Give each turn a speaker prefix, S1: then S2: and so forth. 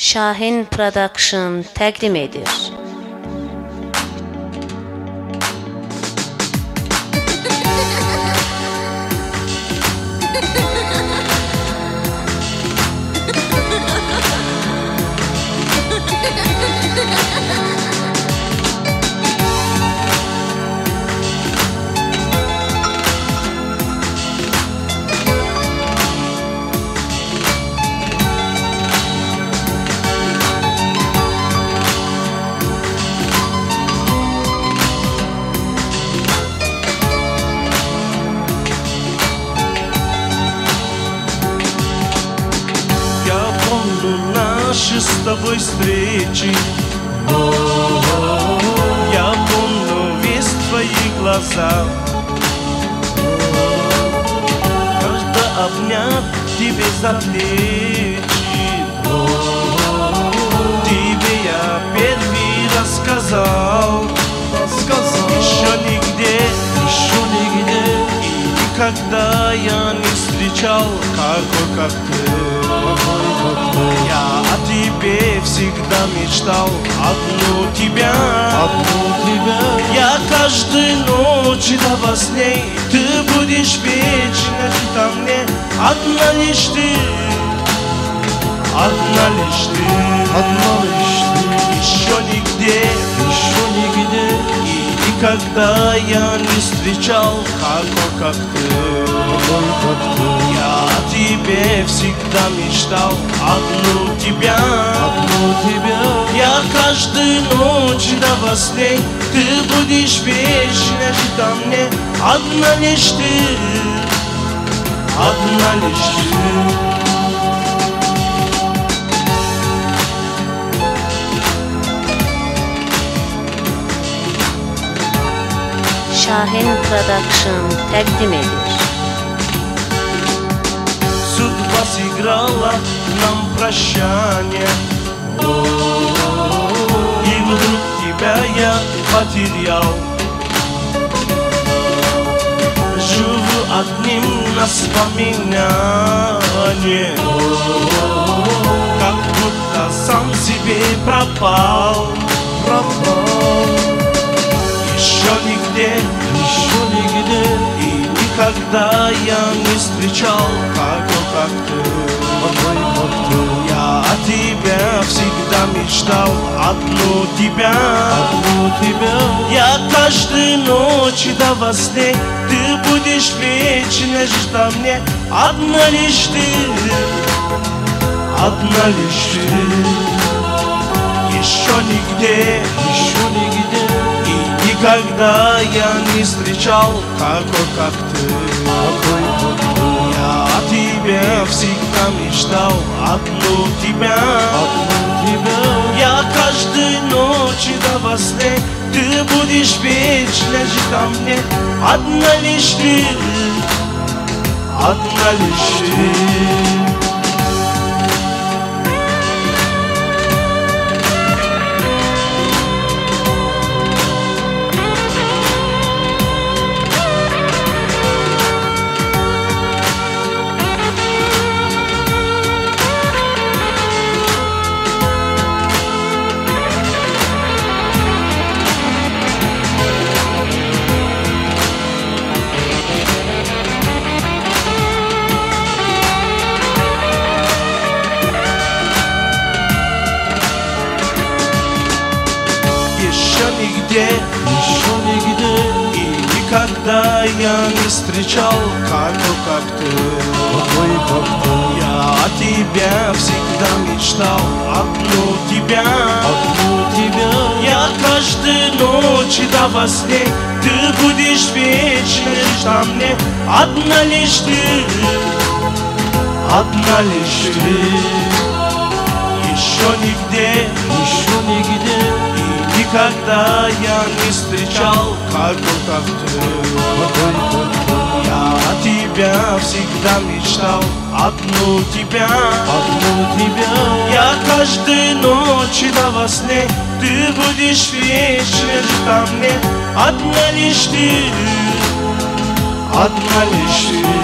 S1: Şahin Production təqdim edir.
S2: Тобой встречи. Я помню весь твои глаза. Когда обнят тебе за плечи. Тебе я первый рассказал
S3: Сказал,
S2: Еще нигде,
S3: еще нигде
S2: и никогда я не встречал Какой как ты. Я о тебе всегда мечтал Одну тебя.
S3: Одну тебя.
S2: Я каждую ночь да во сне Ты будешь вечно во мне. Одна лишь ты. Одна лишь ты.
S3: Одна
S2: никогда я не встречал Какой как ты. Я о тебе всегда мечтал Одну тебя.
S3: Одну тебя.
S2: Я каждую ночь да во сне Ты будешь вечно во мне. Одна лишь ты Одна лишь ты
S1: Şahin Production təqdim edir.
S2: Судьба сыграла нам прощание И вдруг тебя я потерял Живу одним на воспоминание Как будто сам себе пропал
S3: Пропал
S2: Еще нигде
S3: Еще нигде
S2: и никогда я не встречал Такой как ты
S3: Такой как ты
S2: Я о тебе всегда мечтал Одну тебя
S3: Одну тебя.
S2: Я каждую ночь да во сне Ты будешь вечно во мне. Одна лишь ты Одна лишь ты. Еще нигде
S3: Еще
S2: никогда я не встречал
S3: Такой как ты.
S2: Я о тебе всегда мечтал Одну тебя.
S3: Одну тебя
S2: Я каждую ночь да во сне Ты будешь вечно жить во мне. Одна лишь ты Одна лишь ты нигде
S3: Еще нигде
S2: и никогда я не встречал Какой как ты.
S3: Такой как ты
S2: Я о тебе всегда мечтал Одну тебя
S3: Одну тебя.
S2: Я каждую ночь да во сне Ты будешь вечно жить во мне Одна лишь ты Одна лишь ты. Еще нигде
S3: Еще нигде
S2: никогда я не встречал как
S3: Такой как ты
S2: Я о тебе всегда мечтал Одну тебя
S3: Одну тебя.
S2: Я каждую ночь да во сне Ты будешь вечно жить мне. Одна лишь ты Одна лишь ты